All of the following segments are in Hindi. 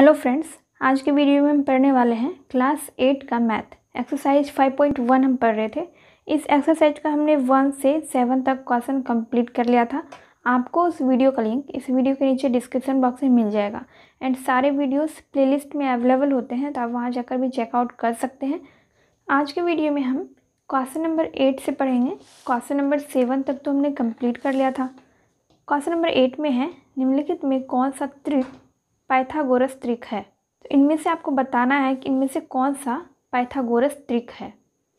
हेलो फ्रेंड्स आज के वीडियो में हम पढ़ने वाले हैं क्लास एट का math exercise five point one हम पढ़ रहे थे. इस एक्सरसाइज का हमने वन से सेवन तक क्वेश्चन कंप्लीट कर लिया था. आपको उस वीडियो का लिंक इस वीडियो के नीचे डिस्क्रिप्शन बॉक्स में मिल जाएगा. एंड सारे वीडियोस प्लेलिस्ट में अवेलेबल होते हैं तो आप वहाँ जाकर भी चेकआउट कर सकते हैं. आज के वीडियो में हम क्वेश्चन नंबर एट से पढ़ेंगे. क्वेश्चन नंबर सेवन तक तो हमने कंप्लीट कर लिया था. क्वेश्चन नंबर एट में है, निम्नलिखित में कौन सा त्रिक पाइथागोरस त्रिक है। तो इनमें से आपको बताना है कि इनमें से कौन सा पाइथागोरस त्रिक है।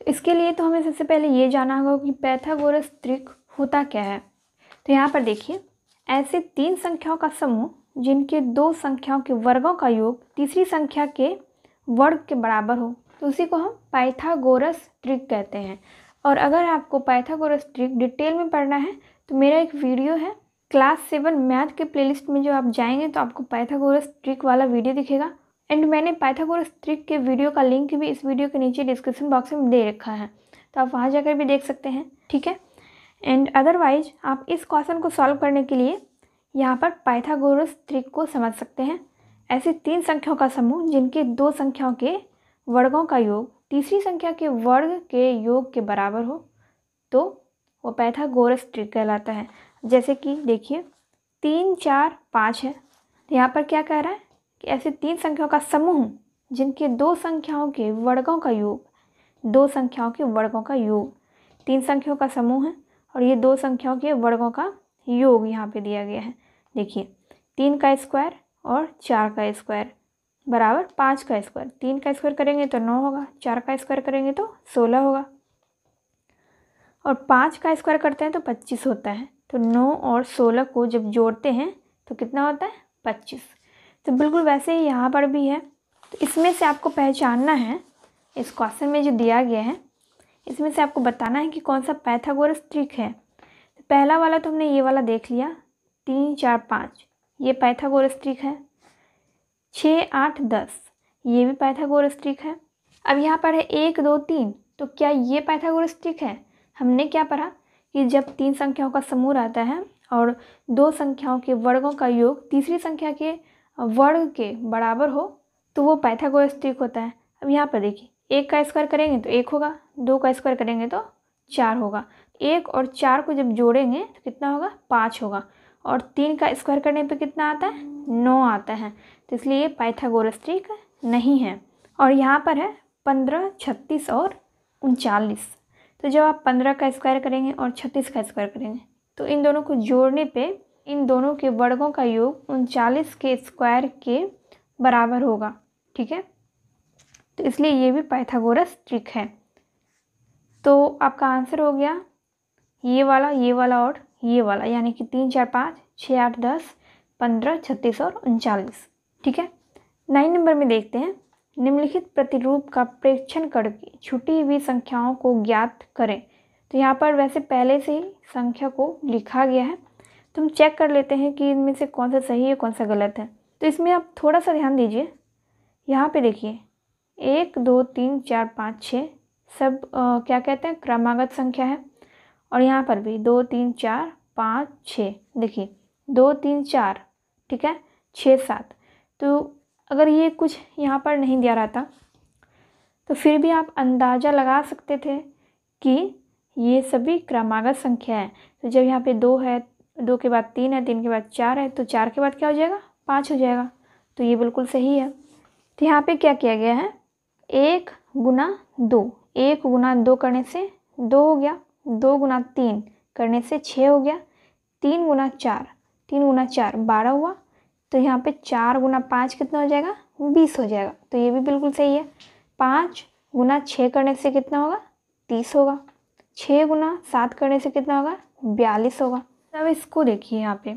तो इसके लिए तो हमें सबसे पहले ये जाना होगा कि पाइथागोरस त्रिक होता क्या है। तो यहाँ पर देखिए, ऐसे तीन संख्याओं का समूह, जिनके दो संख्याओं के वर्गों का योग तीसरी संख्या के वर्ग के बराबर हो तो उसी को हम पाइथागोरस ट्रिक कहते हैं। और अगर आपको पाइथागोरस ट्रिक डिटेल में पढ़ना है तो मेरा एक वीडियो है क्लास सेवन मैथ के प्लेलिस्ट में जो आप जाएँगे तो आपको पाइथागोरस ट्रिक वाला वीडियो दिखेगा। एंड मैंने पाइथागोरस ट्रिक के वीडियो का लिंक भी इस वीडियो के नीचे डिस्क्रिप्शन बॉक्स में दे रखा है। तो आप वहाँ जाकर भी देख सकते हैं, ठीक है? एंड अदरवाइज़ आप इस क्वेश्चन को सॉल्व करने के लिए यहाँ पर पाइथागोरस ट्रिक को समझ सकते हैं। ऐसे तीन संख्याओं का समूह, जिनके दो संख्याओं के वर्गों का योग, तीसरी संख्या के वर्ग के योग के बराबर हो तो वो पैथागोरस ट्रिक कहलाता है। जैसे कि देखिए, तीन, चार, पाँच है। तो यहाँ पर क्या कह रहा है कि ऐसे तीन संख्याओं का समूह, जिनके दो संख्याओं के वर्गों का योग, दो संख्याओं के वर्गों का योग, तीन संख्याओं का समूह है और ये दो संख्याओं के वर्गों का योग यहाँ पे दिया गया है। देखिए, तीन का स्क्वायर और चार का स्क्वायर बराबर पाँच का स्क्वायर तीन का स्क्वायर करेंगे तो नौ होगा, चार का स्क्वायर करेंगे तो सोलह होगा। और पाँच का स्क्वायर करते हैं तो पच्चीस होता है। तो नौ और सोलह को जब जोड़ते हैं तो कितना होता है? पच्चीस। तो बिल्कुल वैसे ही यहाँ पर भी है। तो इसमें से आपको पहचानना है, इस क्वेश्चन में जो दिया गया है, इसमें से आपको बताना है कि कौन सा पैथागोरस ट्रिक है। तो पहला वाला तो हमने ये वाला देख लिया, तीन, चार, पाँच। ये पैथागोरस ट्रिक है। छः, आठ, दस। ये भी पैथागोरस ट्रिक है। अब यहाँ पर है एक, दो, तीन। तो क्या ये पैथागोरस ट्रिक है? हमने क्या पढ़ा? कि जब तीन संख्याओं का समूह रहता है और दो संख्याओं के वर्गों का योग तीसरी संख्या के वर्ग के बराबर हो तो वो पैथागोरस ट्रिक होता है। अब यहाँ पर देखिए, एक का स्क्वायर करेंगे तो एक होगा, दो का स्क्वायर करेंगे तो चार होगा। एक और चार को जब जोड़ेंगे तो कितना होगा? पाँच होगा। और तीन का स्क्वायर करने पे कितना आता है? नौ आता है। तो इसलिए ये पाइथागोरस ट्रिक नहीं है। और यहाँ पर है पंद्रह, छत्तीस और उनचालीस। तो जब आप पंद्रह का स्क्वायर करेंगे और छत्तीस का स्क्वायर करेंगे तो इन दोनों को जोड़ने पे इन दोनों के वर्गों का योग उनचालीस के स्क्वायर के बराबर होगा, ठीक है? तो इसलिए ये भी पाइथागोरस ट्रिक है। तो आपका आंसर हो गया ये वाला ये वाला और ये वाला, यानी कि तीन, चार, पाँच, छः, आठ, दस, पंद्रह, छत्तीस और उनचालीस, ठीक है? नाइन नंबर में देखते हैं। निम्नलिखित प्रतिरूप का प्रेक्षण करके छुटी हुई संख्याओं को ज्ञात करें। तो यहाँ पर वैसे पहले से ही संख्या को लिखा गया है। तो हम चेक कर लेते हैं कि इनमें से कौन सा सही है कौन सा गलत है। तो इसमें आप थोड़ा सा ध्यान दीजिए। यहाँ पे देखिए एक दो तीन चार पाँच छः सब आ, क्या कहते हैं क्रमागत संख्या है। और यहाँ पर भी दो तीन चार पाँच छः देखिए दो तीन चार ठीक है छः सात। तो अगर ये कुछ यहाँ पर नहीं दिया रहता तो फिर भी आप अंदाज़ा लगा सकते थे कि ये सभी क्रमागत संख्या है। तो जब यहाँ पे दो है, दो के बाद तीन है, तीन के बाद चार है तो चार के बाद क्या हो जाएगा? पाँच हो जाएगा। तो ये बिल्कुल सही है। तो यहाँ पे क्या किया गया है? एक गुना दो। एक गुना दो करने से दो हो गया। दो गुना तीन करने से छः हो गया। तीन गुना चार। तीन गुना चार बारह हुआ। तो यहाँ पे चार गुना पाँच कितना हो जाएगा? बीस हो जाएगा। तो ये भी बिल्कुल सही है। पाँच गुना छः करने से कितना होगा? तीस होगा। छः गुना सात करने से कितना होगा? बयालीस होगा। अब इसको देखिए यहाँ पे।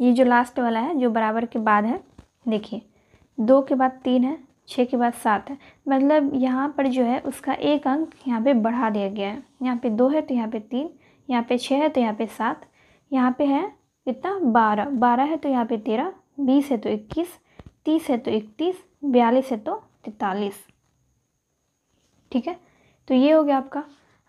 ये जो लास्ट वाला है, जो बराबर के बाद है, देखिए। दो के बाद तीन है, छः के बाद सात है। मतलब यहाँ पर जो है, उसका एक अंक यहाँ पे बढ़ा दिया गया है। यहाँ पे दो है तो यहाँ पे तीन, यहाँ पे छः है तो यहाँ पे सात, यहाँ पे है कितना? बारह। बारह है तो यहाँ पे तेरह बीस है तो इक्कीस, तीस है तो इकतीस, बयालीस है तो तैतालीस। ठीक है? तो ये हो गया आपका।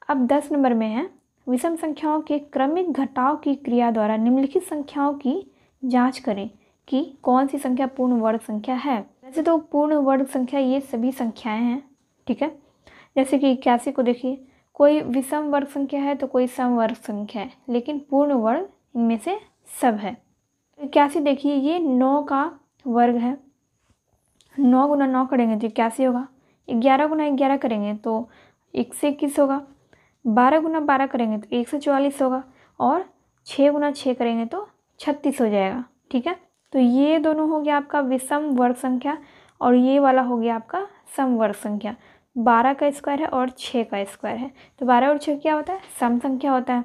अब दस नंबर में है। विषम संख्याओं के क्रमिक घटाव की क्रिया द्वारा निम्नलिखित संख्याओं की जाँच करें कि कौन सी संख्या पूर्ण वर्ग संख्या है। वैसे तो पूर्ण वर्ग संख्या ये सभी संख्याएँ हैं। ठीक है? जैसे कि इक्यासी को देखिए। कोई विषम वर्ग संख्या है तो कोई सम वर्ग संख्या है, लेकिन पूर्ण वर्ग इनमें से सब है। इक्यासी देखिए, ये नौ का वर्ग है। नौ गुना नौ करेंगे तो इक्यासी होगा? ग्यारह गुना ग्यारह करेंगे तो एक सौ इक्कीस होगा। बारह गुना बारह करेंगे तो एक सौ चौवालीस होगा और छः गुना छः करेंगे तो छत्तीस हो जाएगा, ठीक है? तो ये दोनों हो गया आपका विषम वर्ग संख्या और ये वाला हो गया आपका सम वर्ग संख्या। बारह का स्क्वायर है और छः का स्क्वायर है। तो बारह और छः क्या होता है? सम संख्या होता है।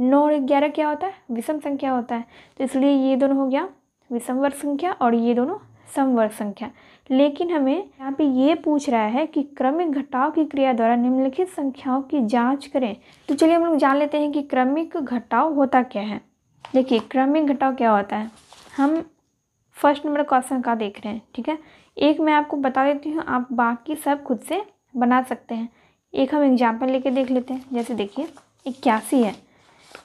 नौ और ग्यारह क्या होता है? विषम संख्या होता है। तो इसलिए ये दोनों हो गया विषम वर्ग संख्या और ये दोनों समवर्ग संख्या। लेकिन हमें यहाँ पे ये पूछ रहा है कि क्रमिक घटाव की क्रिया द्वारा निम्नलिखित संख्याओं की जाँच करें। तो चलिए हम लोग जान लेते हैं कि क्रमिक घटाव होता क्या है। देखिए, क्रमिक घटाव क्या होता है? हम फ़र्स्ट नंबर क्वेश्चन का देख रहे हैं, ठीक है? एक मैं आपको बता देती हूँ, आप बाकी सब खुद से बना सकते हैं। एक हम एग्ज़ाम्पल लेके देख लेते हैं। जैसे देखिए, इक्यासी है।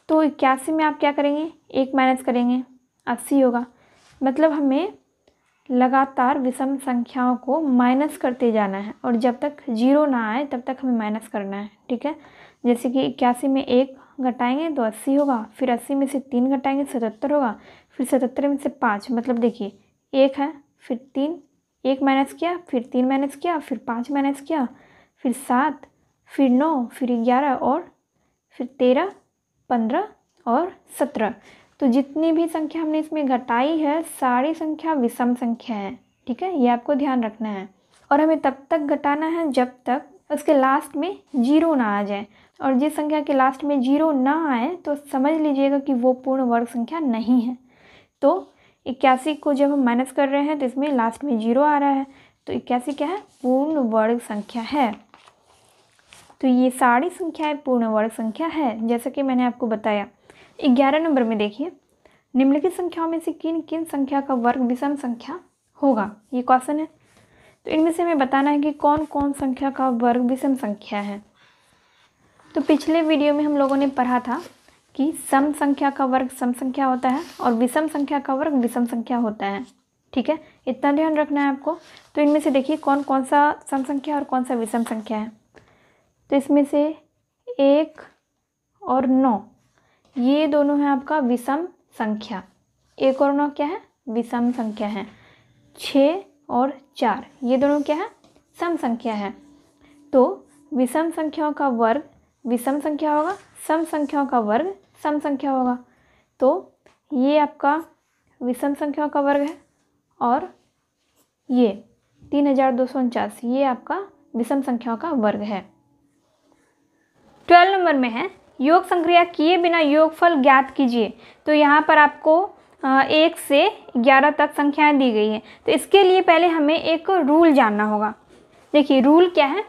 तो इक्यासी में आप क्या करेंगे? एक माइनस करेंगे। अस्सी होगा। मतलब हमें लगातार विषम संख्याओं को माइनस करते जाना है। और जब तक ज़ीरो ना आए, तब तक हमें माइनस करना है। ठीक है? जैसे कि इक्यासी में एक घटाएँगे तो अस्सी होगा। फिर अस्सी में से तीन घटाएँगे, सतहत्तर होगा। फिर सतहत्तर में से पाँच। मतलब देखिए, एक है, फिर तीन, एक माइनस किया, फिर तीन माइनस किया, फिर पाँच माइनस किया, फिर सात, फिर नौ, फिर ग्यारह और फिर तेरह। पंद्रह और सत्रह। तो जितनी भी संख्या हमने इसमें घटाई है, सारी संख्या विषम संख्या है, ठीक है? ये आपको ध्यान रखना है। और हमें तब तक घटाना है जब तक उसके लास्ट में ज़ीरो ना आ जाए। और जिस संख्या के लास्ट में ज़ीरो ना आए तो समझ लीजिएगा कि वो पूर्ण वर्ग संख्या नहीं है। तो इक्यासी को जब हम माइनस कर रहे हैं तो इसमें लास्ट में ज़ीरो आ रहा है। तो इक्यासी क्या है? पूर्ण वर्ग संख्या है। तो ये सारी संख्याएँ पूर्ण वर्ग संख्या है, जैसा कि मैंने आपको बताया। ग्यारह नंबर में देखिए, निम्नलिखित संख्याओं में से किन किन संख्या का वर्ग विषम संख्या होगा? ये क्वेश्चन है। तो इनमें से हमें बताना है कि कौन कौन संख्या का वर्ग विषम संख्या है। तो पिछले वीडियो में हम लोगों ने पढ़ा था कि सम संख्या का वर्ग सम संख्या होता है और विषम संख्या का वर्ग विषम संख्या होता है। ठीक है? इतना ध्यान रखना है आपको। तो इनमें से देखिए कौन कौन सा सम संख्या और कौन सा विषम संख्या है। तो इसमें से एक और नौ, ये दोनों है आपका विषम संख्या। एक और नौ क्या है? विषम संख्या है। छ और चार, ये दोनों क्या है? सम संख्या है। तो विषम संख्याओं का वर्ग, विषम संख्या होगा, सम संख्याओं का वर्ग, सम संख्या होगा। तो ये आपका विषम संख्याओं का वर्ग है और ये तीन हज़ार दो सौ उनचास, ये आपका विषम संख्याओं का वर्ग है। ट्वेल्व नंबर में है। योग संक्रिया किए बिना योगफल ज्ञात कीजिए। तो यहाँ पर आपको एक से ग्यारह तक संख्याएँ दी गई हैं। तो इसके लिए पहले हमें एक रूल जानना होगा। देखिए, रूल क्या है?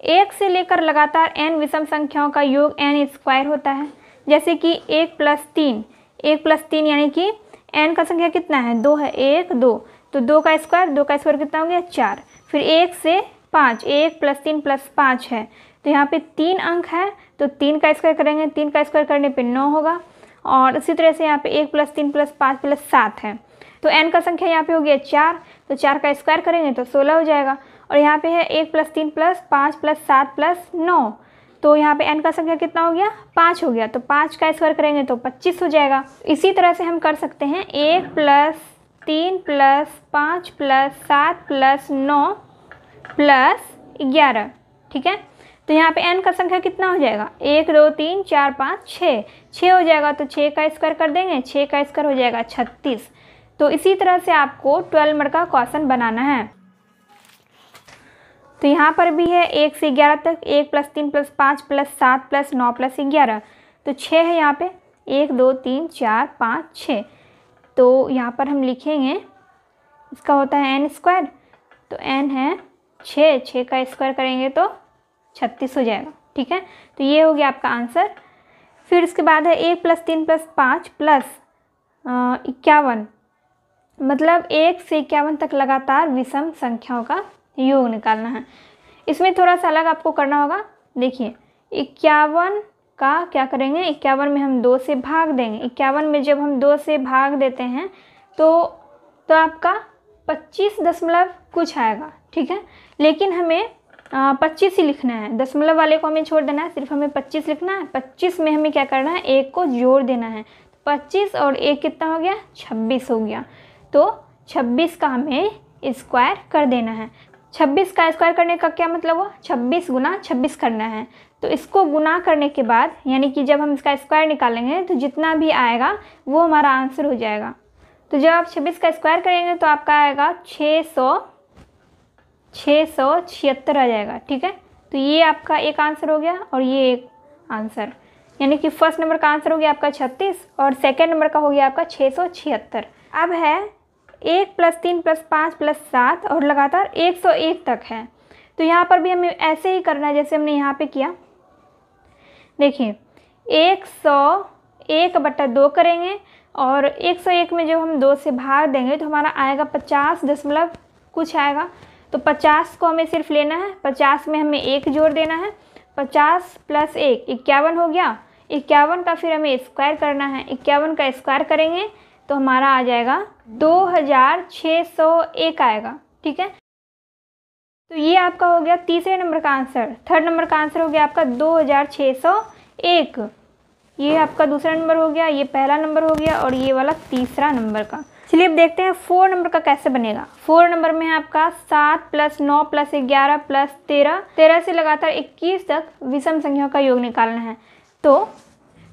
एक से लेकर लगातार एन विषम संख्याओं का योग एन स्क्वायर होता है। जैसे कि एक प्लस तीन। एक प्लस तीन यानी कि एन का संख्या कितना है? दो है एक, दो। तो दो का स्क्वायर, दो का स्क्वायर कितना हो गया? चार। फिर एक से पाँच। एक प्लस तीन प्लस पाँच है। तो यहाँ पे तीन अंक है तो तीन का स्क्वायर करेंगे, तीन का स्क्वायर करने पे नौ होगा, और इसी तरह से यहाँ पे एक प्लस तीन प्लस पाँच प्लस सात है। तो एन का संख्या यहाँ पे हो गया चार तो चार का स्क्वायर करेंगे तो सोलह हो जाएगा, और यहाँ पे है एक प्लस तीन प्लस पाँच प्लस सात प्लस नौ। तो यहाँ पे एन का संख्या कितना हो गया? पाँच हो गया तो पाँच का स्क्वायर करेंगे तो पच्चीस हो जाएगा। इसी तरह से हम कर सकते हैं, एक प्लस तीन प्लस पाँच प्लस सात प्लस नौ प्लस ग्यारह, ठीक है? तो यहाँ पे एन का संख्या कितना हो जाएगा? एक, दो, तीन, चार, पाँच छः छः हो जाएगा तो छः का स्क्वायर कर देंगे छः का स्क्वायर हो जाएगा छत्तीस। तो इसी तरह से आपको ट्वेल्व नंबर का क्वेश्चन बनाना है। तो यहाँ पर भी है, एक से ग्यारह तक, एक प्लस तीन प्लस पाँच प्लस सात प्लस नौ प्लस ग्यारह। तो छः है यहाँ पे, एक, दो, तीन, चार, पाँच छः तो यहाँ पर हम लिखेंगे, इसका होता है एन स्क्वायर तो एन है छः छः का स्क्वायर करेंगे तो छत्तीस हो जाएगा, ठीक है? तो ये हो गया आपका आंसर। फिर इसके बाद है एक प्लस तीन प्लस पाँच प्लस इक्यावन। मतलब एक से इक्यावन तक लगातार विषम संख्याओं का योग निकालना है। इसमें थोड़ा सा अलग आपको करना होगा। देखिए, इक्यावन का क्या करेंगे? इक्यावन में हम दो से भाग देंगे। इक्यावन में जब हम दो से भाग देते हैं तो तो आपका पच्चीस दशमलव कुछ आएगा, ठीक है? लेकिन हमें पच्चीस ही लिखना है। दशमलव वाले को हमें छोड़ देना है, सिर्फ़ हमें पच्चीस लिखना है। पच्चीस में हमें क्या करना है? एक को जोड़ देना है। पच्चीस और एक कितना हो गया? छब्बीस हो गया। तो छब्बीस का हमें स्क्वायर कर देना है। छब्बीस का स्क्वायर करने का क्या मतलब हुआ? छब्बीस गुना छब्बीस करना है। तो इसको गुना करने के बाद, यानी कि जब हम इसका स्क्वायर निकालेंगे तो जितना भी आएगा, वो हमारा आंसर हो जाएगा। तो जब आप छब्बीस का स्क्वायर करेंगे तो आपका आएगा छः सौ छः सौ छिहत्तर आ जाएगा, ठीक है? तो ये आपका एक आंसर हो गया और ये एक आंसर। यानी कि फ़र्स्ट नंबर का आंसर हो गया आपका छत्तीस और सेकेंड नंबर का हो गया आपका छः सौ छिहत्तर। अब है एक प्लस तीन प्लस पाँच प्लस सात और लगातार एक सौ एक तक है। तो यहाँ पर भी हमें ऐसे ही करना है जैसे हमने यहाँ पे किया। देखिए, एक सौ एक बट्टा दो करेंगे और एक सौ एक में जब हम दो से भाग देंगे तो हमारा आएगा पचास दशमलव कुछ आएगा। तो पचास को हमें सिर्फ़ लेना है, पचास में हमें एक जोड़ देना है, पचास प्लस एक, इक्यावन हो गया। इक्यावन का फिर हमें स्क्वायर करना है, इक्यावन का स्क्वायर करेंगे तो हमारा आ जाएगा दो हज़ार छः सौ एक आएगा, ठीक है? तो ये आपका हो गया तीसरे नंबर का आंसर थर्ड नंबर का आंसर हो गया आपका दो हज़ार छः सौ एक। ये आपका दूसरा नंबर हो गया, ये पहला नंबर हो गया और ये वाला तीसरा नंबर का। चलिए अब देखते हैं फोर नंबर का कैसे बनेगा। फोर नंबर में आपका सात प्लस नौ प्लस ग्यारह प्लस तेरह। तेरह से लगातार इक्कीस तक विषम संख्याओं का योग निकालना है। तो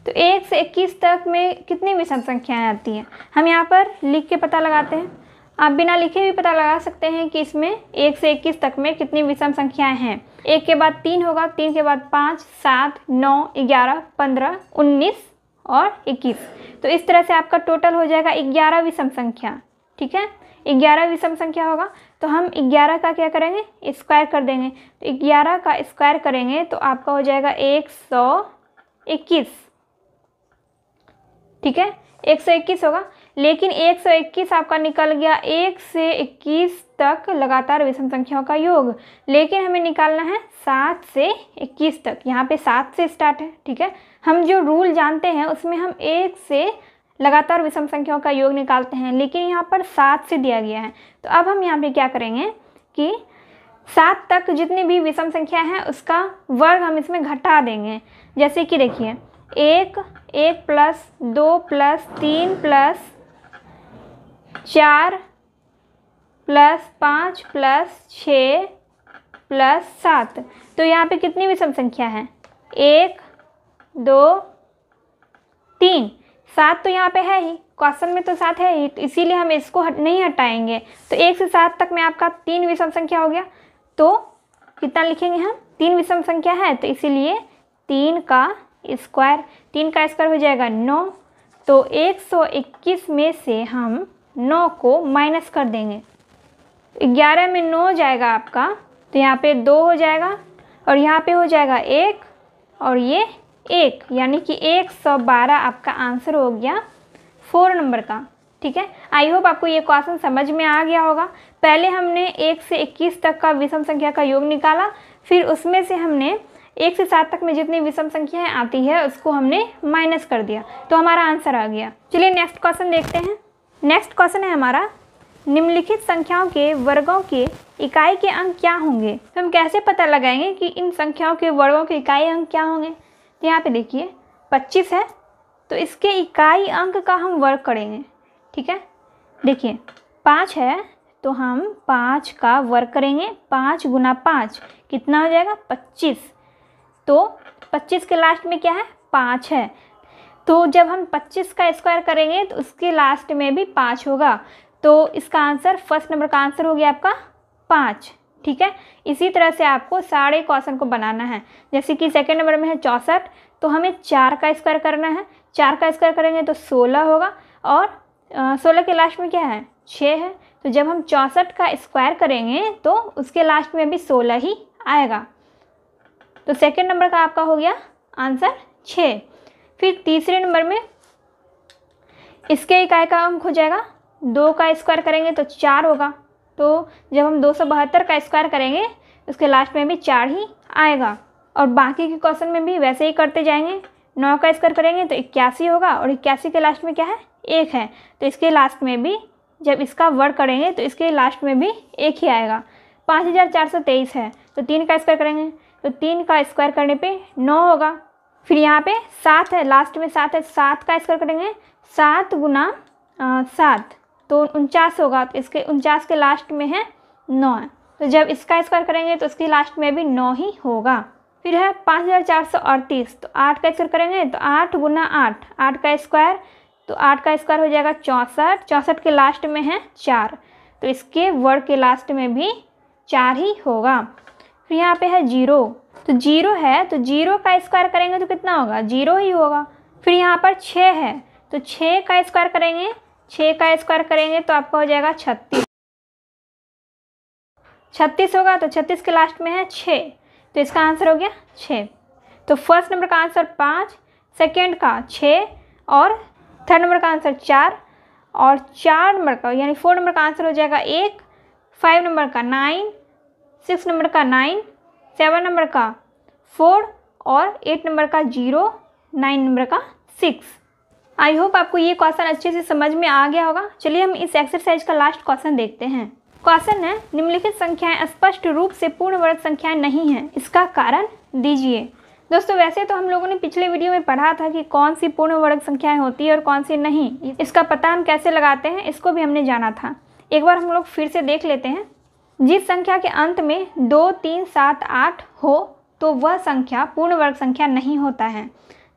तो एक से इक्कीस तक में कितनी विषम संख्याएँ आती हैं? हम यहाँ पर लिख के पता लगाते हैं। आप बिना लिखे भी पता लगा सकते हैं कि इसमें एक से इक्कीस तक में कितनी विषम संख्याएँ हैं। एक के बाद तीन होगा, तीन के बाद पाँच, सात, नौ, ग्यारह, पंद्रह, उन्नीस और इक्कीस। तो इस तरह से आपका टोटल हो जाएगा ग्यारह विषम संख्या ठीक है? ग्यारह विषम संख्या होगा तो हम ग्यारह का क्या करेंगे? स्क्वायर कर देंगे। तो ग्यारह का स्क्वायर करेंगे तो आपका हो जाएगा एक सौ इक्कीस, ठीक है? एक सौ इक्कीस होगा लेकिन 121 आपका निकल गया। एक से 21 तक लगातार विषम संख्याओं का योग। लेकिन हमें निकालना है सात से 21 तक। यहाँ पे सात से स्टार्ट है, ठीक है? हम जो रूल जानते हैं, उसमें हम एक से लगातार विषम संख्याओं का योग निकालते हैं, लेकिन यहाँ पर सात से दिया गया है। तो अब हम यहाँ पे क्या करेंगे कि सात तक जितनी भी विषम संख्या है, उसका वर्ग हम इसमें घटा देंगे। जैसे कि देखिए, एक एक प्लस दो प्लस तीन प्लस चार प्लस पाँच प्लस छ प्लस सात। तो यहाँ पे कितनी विषम संख्या है? एक, दो, तीन। सात तो यहाँ पे है ही। क्वेश्चन में तो सात है ही तो इसीलिए हम इसको हट, नहीं हटाएँगे। तो एक से सात तक में आपका तीन विषम संख्या हो गया। तो कितना लिखेंगे हम? तीन विषम संख्या है तो इसीलिए तीन का स्क्वायर, तीन का स्क्वायर हो जाएगा नौ। तो एक सौ इक्कीस में से हम नौ को माइनस कर देंगे। ग्यारह में नौ जाएगा आपका तो यहाँ पे दो हो जाएगा, और यहाँ पे हो जाएगा एक, और ये एक, यानी कि एक सौ बारह आपका आंसर हो गया फोर नंबर का, ठीक है? आई होप आपको ये क्वेश्चन समझ में आ गया होगा। पहले हमने एक से इक्कीस तक का विषम संख्या का योग निकाला, फिर उसमें से हमने एक से सात तक में जितनी विषम संख्याएँ आती है, उसको हमने माइनस कर दिया। तो हमारा आंसर आ गया। चलिए नेक्स्ट क्वेश्चन देखते हैं। नेक्स्ट क्वेश्चन है हमारा। निम्नलिखित संख्याओं के वर्गों के इकाई के अंक क्या होंगे? तो हम कैसे पता लगाएँगे कि इन संख्याओं के वर्गों के इकाई अंक क्या होंगे? तो यहाँ पे देखिए 25 है तो इसके इकाई अंक का हम वर्ग करेंगे, ठीक है? देखिए, पाँच है तो हम पाँच का वर्ग करेंगे, पाँच गुना पाँच, कितना हो जाएगा? पच्चीस। तो पच्चीस के लास्ट में क्या है? पाँच है। तो जब हम 25 का स्क्वायर करेंगे तो उसके लास्ट में भी पाँच होगा। तो इसका आंसर फ़र्स्ट नंबर का आंसर हो गया आपका पाँच, ठीक है? इसी तरह से आपको सारे क्वेश्चन को बनाना है। जैसे कि सेकेंड नंबर में है चौंसठ तो हमें चार का स्क्वायर करना है। चार का स्क्वायर करेंगे तो सोलह होगा। और सोलह के लास्ट में क्या है? छः है। तो जब हम चौंसठ का स्क्वायर करेंगे तो उसके लास्ट में भी सोलह ही आएगा। तो सेकेंड नंबर का आपका हो गया आंसर छः। फिर तीसरे नंबर में इसके इकाई का अंक हो जाएगा। दो का स्क्वायर करेंगे तो चार होगा। तो जब हम दो सौ बहत्तर का स्क्वायर करेंगे, उसके लास्ट में भी चार ही आएगा। और बाकी के क्वेश्चन में भी वैसे ही करते जाएँगे। नौ का स्क्वायर करेंगे तो इक्यासी होगा और इक्यासी के लास्ट में क्या है? एक है। तो इसके लास्ट में भी जब इसका वर्ग करेंगे तो इसके लास्ट में भी एक ही आएगा। पाँच हज़ार चार सौ तेईस है। तो तीन का स्क्वायर करेंगे। तो तीन का स्क्वायर करने पे नौ होगा। फिर यहाँ पे सात है लास्ट में सात है, सात का स्क्वायर करेंगे। सात गुना सात तो उनचास होगा। तो इसके, उनचास के लास्ट में है नौ। तो जब इसका स्क्वायर करेंगे तो इसके लास्ट में भी नौ ही होगा। फिर है पाँच हज़ार चार सौ अड़तीस तो आठ का स्क्वायर करेंगे तो आठ गुना आठ। आठ का स्क्वायर तो आठ का स्क्वायर हो जाएगा चौंसठ। चौंसठ के लास्ट में है चार। तो इसके वर्ड के लास्ट में भी चार ही होगा। फिर यहाँ पे है ज़ीरो। तो ज़ीरो है तो ज़ीरो का स्क्वायर करेंगे तो कितना होगा? ज़ीरो ही होगा। फिर यहाँ पर छः है तो छः का स्क्वायर करेंगे, छः का स्क्वायर करेंगे तो आपका हो जाएगा छत्तीस। छत्तीस होगा तो छत्तीस के लास्ट में है छः तो इसका आंसर हो गया छः। तो फ़र्स्ट नंबर का आंसर पाँच सेकेंड का छः और थर्ड नंबर का आंसर चार और चार नंबर का, यानी फोर नंबर का आंसर हो जाएगा एक फाइव नंबर का नाइन सिक्स नंबर का नाइन सेवन नंबर का, फोर और एट नंबर का, ज़ीरो, नाइन नंबर का, सिक्स। आई होप आपको ये क्वेश्चन अच्छे से समझ में आ गया होगा। चलिए हम इस एक्सरसाइज का लास्ट क्वेश्चन देखते हैं। क्वेश्चन है, निम्नलिखित संख्याएँ स्पष्ट रूप से पूर्ण वर्ग संख्याएँ नहीं हैं। इसका कारण दीजिए। दोस्तों, वैसे तो हम लोगों ने पिछले वीडियो में पढ़ा था कि कौन सी पूर्ण वर्ग संख्याएँ होती है और कौन सी नहीं। इसका पता हम कैसे लगाते हैं, इसको भी हमने जाना था। एक बार हम लोग फिर से देख लेते हैं। जिस संख्या के अंत में दो, तीन, सात, आठ हो तो वह संख्या, पूर्ण वर्ग संख्या नहीं होता है।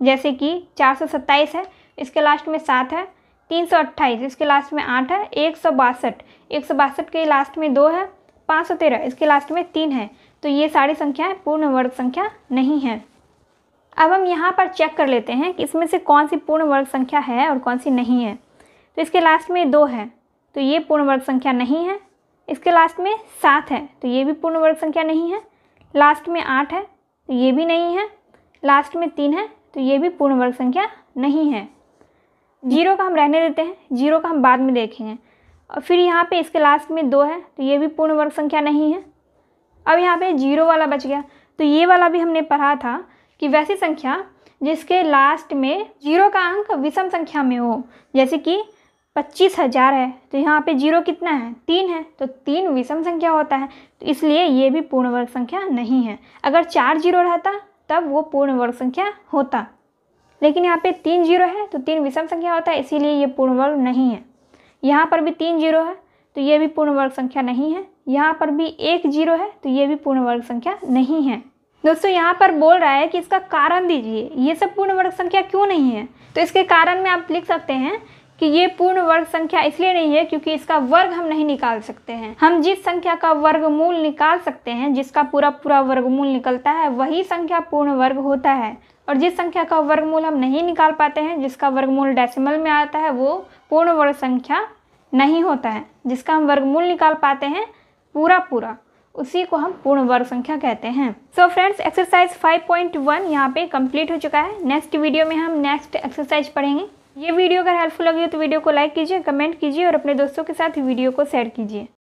जैसे कि चार सौ सत्ताईस है, इसके लास्ट में सात है, तीन सौ अट्ठाईस, इसके लास्ट में आठ है, एक सौ बासठ, एक सौ बासठ के लास्ट में दो है, पाँच सौ तेरह, इसके लास्ट में तीन है। तो ये सारी संख्याएँ, पूर्ण वर्ग संख्या नहीं है। अब हम यहाँ पर चेक कर लेते हैं कि इसमें से कौन सी पूर्ण वर्ग संख्या है और कौन सी नहीं है। तो इसके लास्ट में दो है तो ये पूर्ण वर्ग संख्या नहीं है इसके लास्ट में सात है तो ये भी पूर्ण वर्ग संख्या नहीं है। लास्ट में आठ है तो ये भी नहीं है। लास्ट में तीन है तो ये भी पूर्ण वर्ग संख्या नहीं है। ज़ीरो का हम रहने देते हैं ज़ीरो का हम बाद में देखेंगे। और फिर यहाँ पे इसके लास्ट में दो है तो ये भी पूर्ण वर्ग संख्या नहीं है। अब यहाँ पे ज़ीरो वाला बच गया तो ये वाला भी हमने पढ़ा था कि वैसी संख्या जिसके लास्ट में ज़ीरो का अंक विषम संख्या में हो, जैसे कि पच्चीस हज़ार है तो यहाँ पे ज़ीरो कितना है? तीन है तो तीन विषम संख्या होता है तो इसलिए ये भी पूर्ण वर्ग संख्या नहीं है। अगर चार ज़ीरो रहता, तब वो पूर्ण वर्ग संख्या होता। लेकिन यहाँ पे तीन ज़ीरो है तो तीन विषम संख्या होता है, इसीलिए ये पूर्ण वर्ग नहीं है। यहाँ पर भी तीन ज़ीरो है तो ये भी पूर्ण वर्ग संख्या नहीं है। यहाँ पर भी एक ज़ीरो है तो ये भी पूर्ण वर्ग संख्या नहीं है। दोस्तों, यहाँ पर बोल रहा है कि इसका कारण दीजिए। ये सब पूर्ण वर्ग संख्या क्यों नहीं है? तो इसके कारण में आप लिख सकते हैं कि ये पूर्ण वर्ग संख्या इसलिए नहीं है क्योंकि इसका वर्ग हम नहीं निकाल सकते हैं। हम जिस संख्या का वर्गमूल निकाल सकते हैं, जिसका पूरा पूरा वर्गमूल निकलता है, वही संख्या पूर्ण वर्ग होता है। और जिस संख्या का वर्गमूल हम नहीं निकाल पाते हैं, जिसका वर्गमूल डेसिमल में आता है, वो पूर्ण वर्ग संख्या नहीं होता है। जिसका हम वर्गमूल निकाल पाते हैं, पूरा पूरा, उसी को हम पूर्ण वर्ग संख्या कहते हैं। सो फ्रेंड्स एक्सरसाइज 5.1 पॉइंट यहाँ पे कंप्लीट हो चुका है। नेक्स्ट वीडियो में हम नेक्स्ट एक्सरसाइज पढ़ेंगे। ये वीडियो अगर हेल्पफुल लगी हो तो वीडियो को लाइक कीजिए, कमेंट कीजिए और अपने दोस्तों के साथ वीडियो को शेयर कीजिए।